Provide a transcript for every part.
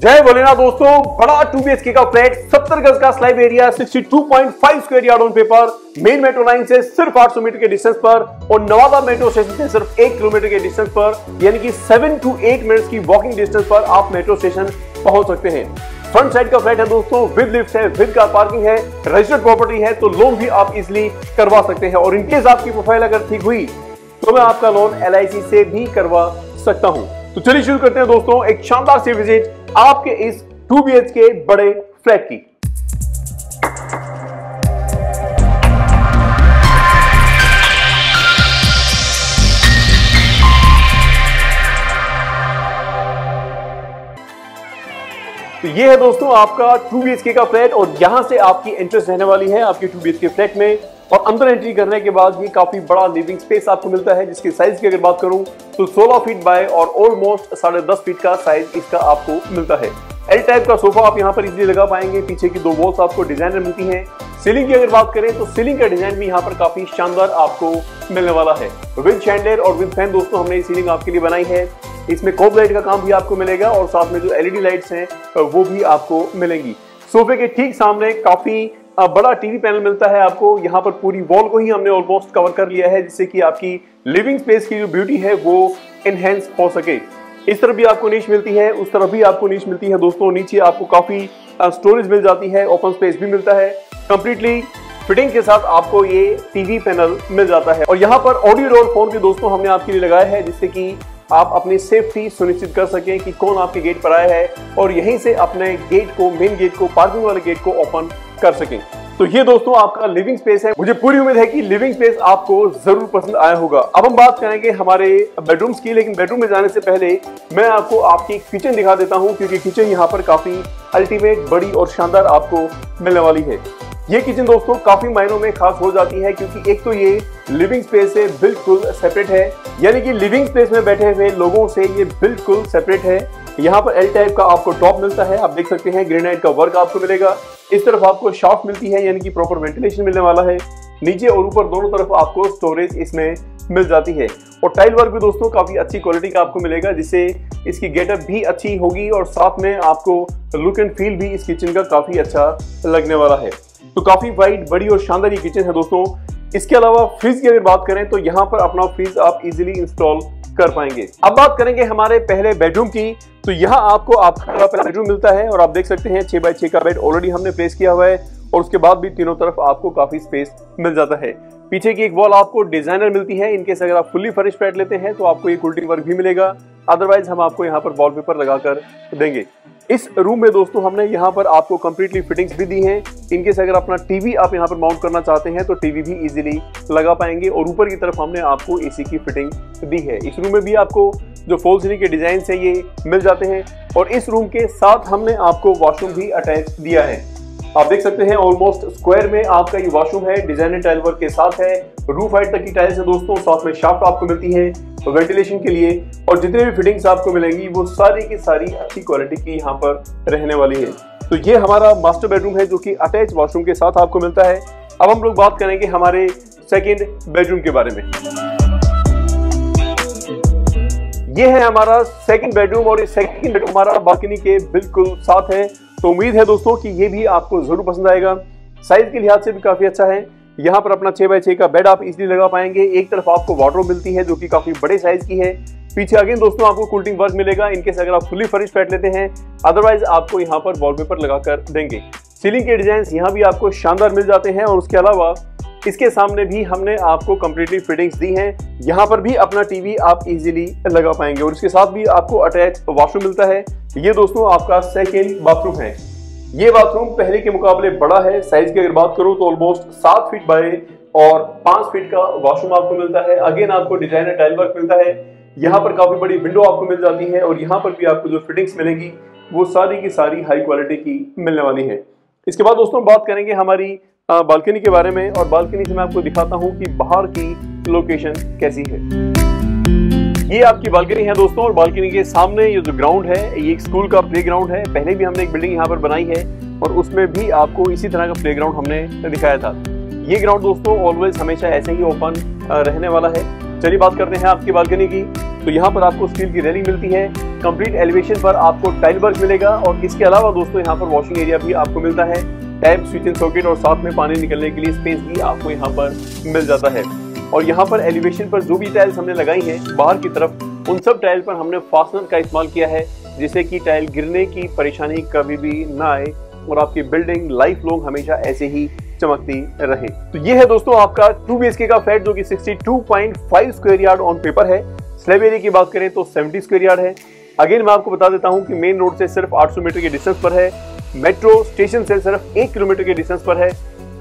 जय भोलेनाथ दोस्तों, बड़ा टू बी का फ्लैट 70 गज का slab area 62.5 square yard on paper main metro line से सिर्फ़ 800 मीटर के डिस्टेंस पर और नवादा मेट्रो स्टेशन से सिर्फ़ एक किलोमीटर के डिस्टेंस पर, यानी कि 7 टू 8 मिनट्स की वॉकिंग डिस्टेंस पर आप मेट्रो स्टेशन पहुँच सकते हैं। फ्रंट साइड का फ्लैट है दोस्तों विद लिफ्ट है विद कार पार्किंग है रजिस्टर्ड प्रॉपर्टी है तो लोन भी आप इजिली करवा सकते हैं। और इनकेस आपकी प्रोफ़ाइल अगर ठीक हुई तो मैं आपका लोन एलआईसी से भी करवा सकता हूँ। तो चलिए शुरू करते हैं दोस्तों, एक शानदार सी विज़िट आपके इस टू बीएच के बड़े फ्लैट की। ये है दोस्तों आपका टू बी का फ्लैट और यहाँ से आपकी इंटरेस्ट रहने वाली है आपके टू बी फ्लैट में। और अंदर एंट्री करने के बाद ये काफ़ी बड़ा लिविंग स्पेस आपको मिलता है, जिसकी साइज़ की अगर बात करूँ तो 16 फीट बाय और ऑलमोस्ट साढ़े दस फीट का साइज़ इसका आपको मिलता है। एल टाइप का सोफा आप यहाँ पर इजीली लगा पाएँगे, पीछे की दो वॉल्स आपको डिज़ाइनर मिलती हैं। सीलिंग की अगर बात करें तो सीलिंग का डिज़ाइन भी यहाँ पर काफ़ी शानदार आपको मिलने वाला है। विद शैंडलेर और विद फ़ैन दोस्तों हमने सीलिंग आपके लिए बनाई है। इसमें कोब लाइट का काम भी आपको मिलेगा और साथ में जो एलईडी लाइट्स हैं वो भी आपको मिलेंगी। सोफे के ठीक सामने काफ़ी बड़ा टीवी पैनल मिलता है आपको। यहाँ पर पूरी वॉल को ही हमने ऑलमोस्ट कवर कर लिया है, जिससे कि आपकी लिविंग स्पेस की जो ब्यूटी है, वो एनहेंस हो सके। इस तरफ़ भी आपको नीच मिलती है, उस तरफ़ भी आपको नीच मिलती है दोस्तों। नीचे आपको काफ़ी स्टोरेज मिल जाती है ओपन स्पेस भी मिलता है। कंप्लीटली फिटिंग के साथ आपको ये टीवी पैनल मिल जाता है। और यहाँ पर ऑडियो रोल फ़ोन भी दोस्तों हमने आपके लिए लगाया है, जिससे कि आप अपनी सेफ्टी सुनिश्चित कर सकें कि कौन आपके गेट पर आया है और यहीं से अपने गेट को मेन गेट को पार्किंग वाले गेट को ओपन कर सकें। तो ये दोस्तों आपका लिविंग स्पेस है। मुझे पूरी उम्मीद है कि लिविंग स्पेस आपको ज़रूर पसंद आया होगा। अब हम बात करेंगे हमारे बेडरूम्स की, लेकिन बेडरूम में जाने से पहले मैं आपको आपकी किचन दिखा देता हूँ, क्योंकि किचन यहाँ पर काफ़ी अल्टीमेट बड़ी और शानदार आपको मिलने वाली है। ये किचन दोस्तों काफ़ी मायनों में खास हो जाती है क्योंकि एक तो ये लिविंग स्पेस से बिल्कुल सेपरेट है, यानी कि लिविंग स्पेस में बैठे हुए लोगों से ये बिल्कुल सेपरेट है। यहाँ पर एल टाइप का आपको टॉप मिलता है, आप देख सकते हैं ग्रेनाइट का वर्क आपको मिलेगा। इस तरफ़ आपको शॉप मिलती है, यानी कि प्रॉपर वेंटिलेशन मिलने वाला है। नीचे और ऊपर दोनों तरफ़ आपको स्टोरेज इसमें मिल जाती है। और टाइल वर्क भी दोस्तों काफ़ी अच्छी क्वालिटी का आपको मिलेगा, जिससे इसकी गेटअप भी अच्छी होगी और साथ में आपको लुक एंड फील भी इस किचन का काफ़ी अच्छा लगने वाला है। तो काफ़ी वाइड बड़ी और शानदार ये किचन है दोस्तों। इसके अलावा फ्रिज की अगर बात करें तो यहाँ पर अपना फ्रिज आप इजिली इंस्टॉल कर पाएँगे। अब बात करेंगे हमारे पहले बेडरूम की। तो यहाँ आपको आपका पहला बेडरूम मिलता है और आप देख सकते हैं, छह बाय छह का बेड ऑलरेडी हमने प्लेस किया हुआ है और उसके बाद भी तीनों तरफ़ आपको काफ़ी स्पेस मिल जाता है। पीछे की एक वॉल आपको डिज़ाइनर मिलती है, इनके अगर आप फुल्ली फर्श फ्लैट लेते हैं तो आपको ये कुल्टिंग वर्क भी मिलेगा। अदरवाइज़ हम आपको यहाँ पर वॉलपेपर लगाकर देंगे। इस रूम में दोस्तों, हमने यहाँ पर आपको कंप्लीटली फिटिंग्स भी दी हैं। से अगर अपना टीवी आप यहाँ पर माउंट करना चाहते हैं तो टीवी भी इजीली लगा पाएँगे। और ऊपर की तरफ़ हमने आपको एसी की फिटिंग दी है। इस रूम में भी आपको जो फोल सीलिंग के डिज़ाइन है, ये मिल जाते हैं। और इस रूम के साथ हमने आपको वॉशरूम भी अटैच दिया है। आप देख सकते हैं ऑलमोस्ट स्क्वायर में आपका ये वॉशरूम है डिज़ाइनर टाइल वर्क के साथ है रूफ हाइट तक की टाइल्स है दोस्तों, साथ में शाफ्ट आपको मिलती है वेंटिलेशन के लिए, और जितने भी फिटिंग्स आपको मिलेंगी, वो सारी की सारी अच्छी क्वालिटी की यहाँ पर रहने वाली है। तो ये हमारा मास्टर बेडरूम है, जो कि अटैच वॉशरूम के साथ आपको मिलता है। अब हम लोग बात करेंगे हमारे सेकेंड बेडरूम के बारे में। ये है हमारा सेकंड बेडरूम और इस सेकंड बेडरूम हमारा बालकनी के बिल्कुल साथ है। तो उम्मीद है दोस्तों कि ये भी आपको ज़रूर पसंद आएगा। साइज़ के लिहाज से भी काफ़ी अच्छा है। यहाँ पर अपना छह बाय छह का बेड आप इजली लगा पाएँगे। एक तरफ़ आपको वाटर मिलती है जो कि काफ़ी बड़े साइज़ की है। पीछे अगेन दोस्तों आपको कूलिंग वर्क मिलेगा। इनकेस अगर आप फुली फर्निश बैठ लेते हैं अदरवाइज़ आपको यहाँ पर वॉलपेपर लगाकर देंगे। सीलिंग के डिज़ाइन यहाँ भी आपको शानदार मिल जाते हैं और उसके अलावा इसके सामने भी हमने आपको कंप्लीटली फिटिंग्स दी हैं। यहाँ पर भी अपना टीवी आप इजीली लगा पाएँगे और इसके साथ भी आपको अटैच वॉशरूम मिलता है। ये दोस्तों आपका सेकेंड बाथरूम है। ये बाथरूम पहले के मुकाबले बड़ा है। साइज़ की अगर बात करूँ तो ऑलमोस्ट सात फीट बाय और पाँच फीट का वॉशरूम आपको मिलता है। अगेन आपको डिज़ाइनर टाइल वर्क मिलता है। यहाँ पर काफ़ी बड़ी विंडो आपको मिल जाती है और यहाँ पर भी आपको जो फिटिंग्स मिलेंगी, वो सारी की सारी हाई क्वालिटी की मिलने वाली है। इसके बाद दोस्तों बात करेंगे हमारी बालकनी के बारे में और बालकनी से मैं आपको दिखाता हूँ कि बाहर की लोकेशन कैसी है। ये आपकी बालकनी है दोस्तों और बालकनी के सामने ये जो ग्राउंड है, ये एक स्कूल का प्ले ग्राउंड है। पहले भी हमने एक बिल्डिंग यहाँ पर बनाई है और उसमें भी आपको इसी तरह का प्लेग्राउंड हमने दिखाया था। ये ग्राउंड दोस्तों ऑलवेज हमेशा ऐसे ही ओपन रहने वाला है। चलिए बात करते हैं आपकी बालकनी की। तो यहाँ पर आपको स्टील की रेलिंग मिलती है। कंप्लीट एलिवेशन पर आपको टाइल वर्क मिलेगा और इसके अलावा दोस्तों यहाँ पर वॉशिंग एरिया भी आपको मिलता है। टैप स्विच सॉकेट और साथ में पानी निकलने के लिए स्पेस भी आपको यहाँ पर मिल जाता है। और यहाँ पर एलिवेशन पर जो भी टाइल्स हमने लगाई हैं, बाहर की तरफ़, उन सब टाइल पर हमने फास्टनर का इस्तेमाल किया है, जिससे कि टाइल गिरने की परेशानी कभी भी ना आए और आपकी बिल्डिंग लाइफ लॉन्ग हमेशा ऐसे ही चमकती रहे। तो ये है दोस्तों आपका टू बी का फ्लैट जो कि 62.5 स्क्वायर यार्ड ऑन पेपर है। स्लैब एरिया की बात करें तो 70 स्क्वायर यार्ड है। अगेन मैं आपको बता देता हूँ कि मेन रोड से सिर्फ़ 800 मीटर के डिस्टेंस पर है। मेट्रो स्टेशन से सिर्फ़ एक किलोमीटर के डिस्टेंस पर है।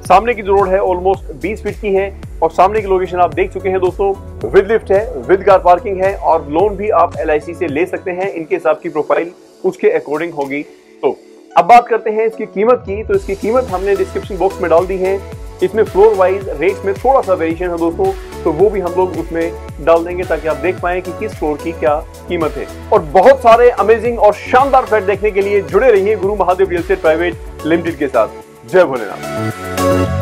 सामने की जो रोड है ऑलमोस्ट 20 फीट की है और सामने की लोकेशन आप देख चुके हैं दोस्तों विद लिफ्ट है विद कार पार्किंग है और लोन भी आप एलआईसी से ले सकते हैं, इनके हिसाब की प्रोफ़ाइल उसके अकॉर्डिंग होगी। तो अब बात करते हैं इसकी कीमत की। तो इसकी कीमत हमने डिस्क्रिप्शन बॉक्स में डाल दी है। इसमें फ्लोर वाइज रेट में थोड़ा सा वेरिएशन है दोस्तों। तो वो भी हम लोग उसमें डाल देंगे ताकि आप देख पाए कि किस फ्लोर की क्या कीमत है। और बहुत सारे अमेजिंग और शानदार फ्लैट देखने के लिए जुड़े रहिए Guru Mahadev real estate private limited के साथ। जय भोलेनाथ।